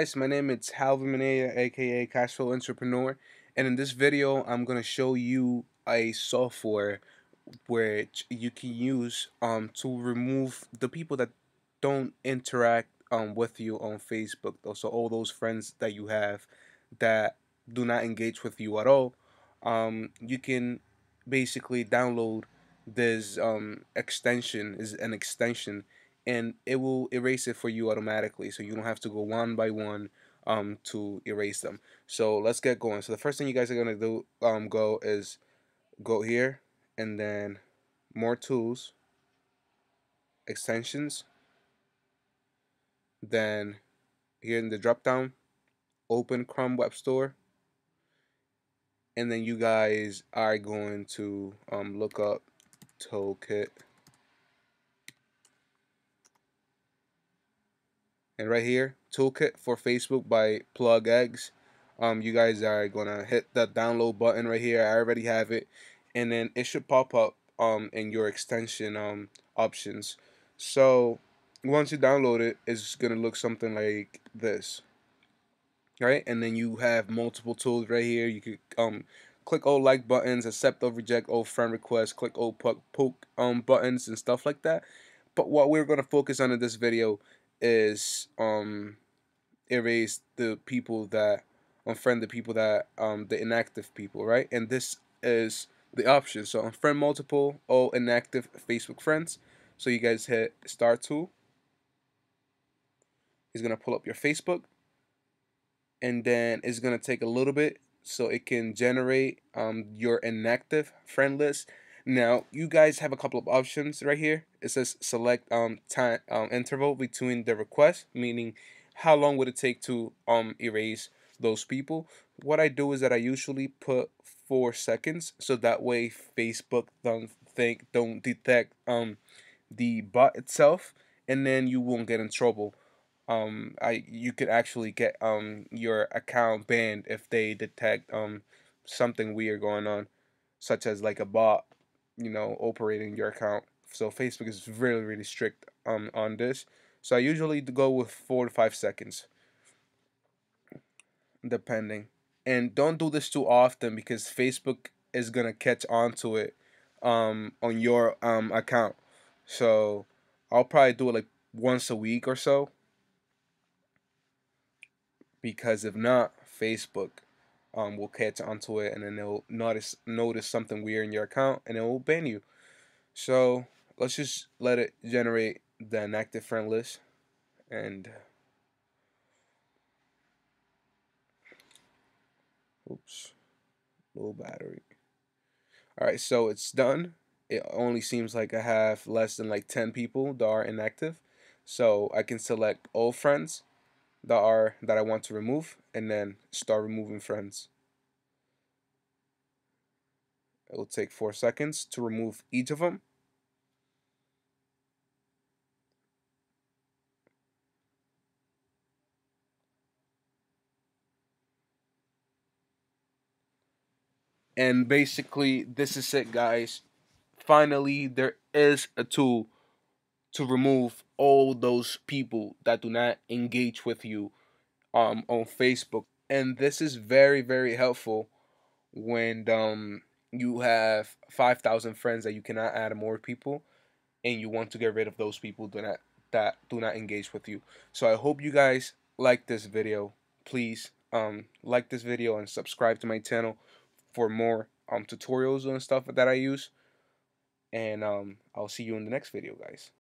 guys, my name is Halbin aka Cashflow Entrepreneur, and in this video I'm gonna show you a software which you can use um to remove the people that don't interact um with you on Facebook. So all those friends that you have that do not engage with you at all, um you can basically download this um extension is an extension and it will erase it for you automatically so you don't have to go one by one um, to erase them. So let's get going. So the first thing you guys are gonna do um, go is go here and then more tools extensions then here in the drop down open Chrome Web Store and then you guys are going to um, look up toolkit and right here toolkit for Facebook by PlugEx um, you guys are gonna hit the download button right here. I already have it. And then it should pop up um, in your extension um, options. So once you download it it's gonna look something like this. Right? And then you have multiple tools right here. You could um click all like buttons accept or reject all friend requests click all poke, poke um buttons and stuff like that. But what we're going to focus on in this video is um erase the people that unfriend the people that um the inactive people right? And this is the option. So unfriend multiple all inactive Facebook friends. So you guys hit start tool He's gonna pull up your Facebook. And then it's gonna take a little bit so it can generate um, your inactive friend list now, you guys have a couple of options right here. It says select um, time um, interval between the request, meaning how long would it take to um, erase those people. What I do is that I usually put four seconds, so that way Facebook don't think don't detect um, the bot itself, and then you won't get in trouble. Um, I you could actually get um your account banned if they detect um something weird going on, such as like a bot you know, operating your account. So Facebook is really, really strict um, on this. So I usually go with four to five seconds, depending. And don't do this too often because Facebook is gonna catch on to it um, on your um, account. So I'll probably do it like once a week or so. Because if not, Facebook um, will catch onto it and then they'll notice notice something weird in your account and it will ban you. So let's just let it generate the inactive friend list and oops low battery. Alright so it's done. It only seems like I have less than like 10 people that are inactive. So I can select all friends that are that I want to remove and then start removing friends. It will take four seconds to remove each of them. And basically, this is it, guys. Finally, there is a tool to remove all those people that do not engage with you um, on Facebook. And this is very, very helpful when um, you have 5,000 friends that you cannot add more people and you want to get rid of those people do not, that do not engage with you. So I hope you guys like this video. Please um, like this video and subscribe to my channel for more um, tutorials and stuff that I use. And um, I'll see you in the next video, guys.